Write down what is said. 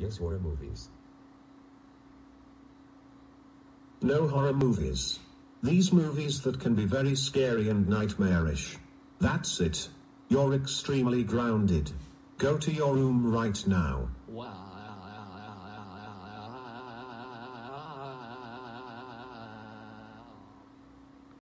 Yes, horror movies. No horror movies. These movies that can be very scary and nightmarish. That's it. You're extremely grounded. Go to your room right now.